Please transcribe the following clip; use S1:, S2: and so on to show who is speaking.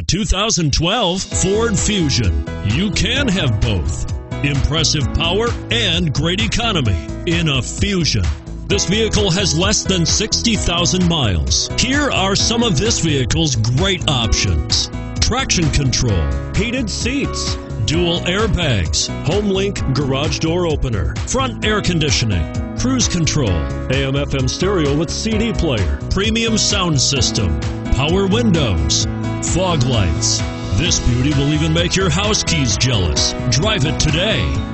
S1: The 2012 Ford Fusion. You can have both impressive power and great economy in a Fusion. This vehicle has less than 60,000 miles. Here are some of this vehicle's great options traction control, heated seats, dual airbags, HomeLink garage door opener, front air conditioning, cruise control, AM FM stereo with CD player, premium sound system, power windows, fog lights. This beauty will even make your house keys jealous. Drive it today.